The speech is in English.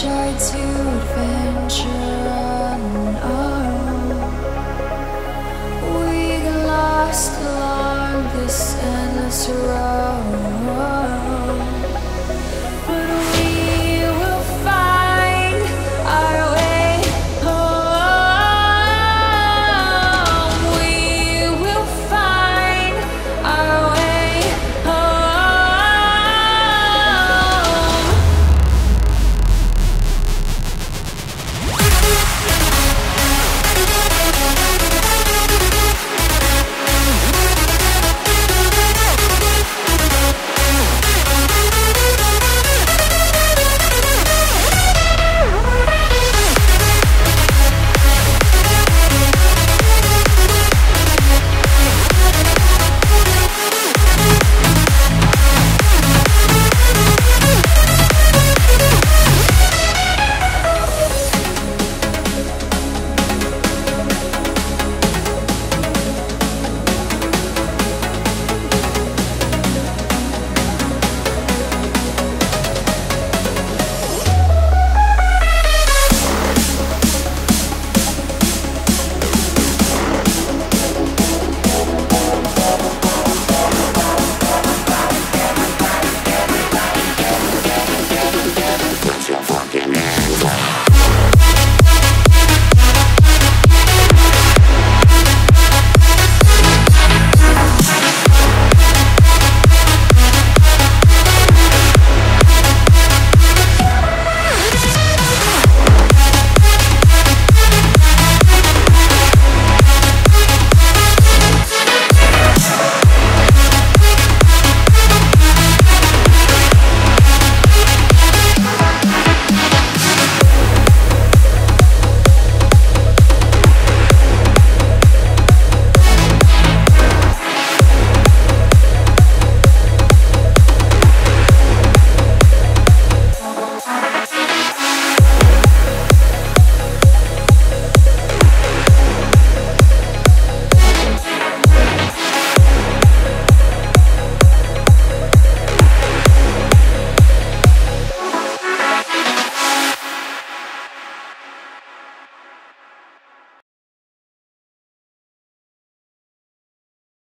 tried to adventure.